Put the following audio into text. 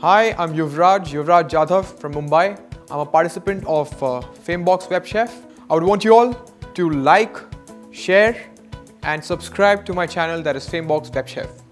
Hi, I'm Yuvraj, Yuvraj Jadhav from Mumbai. I'm a participant of uh, Famebox Web Chef. I would want you all to like, share and subscribe to my channel that is Famebox Web Chef.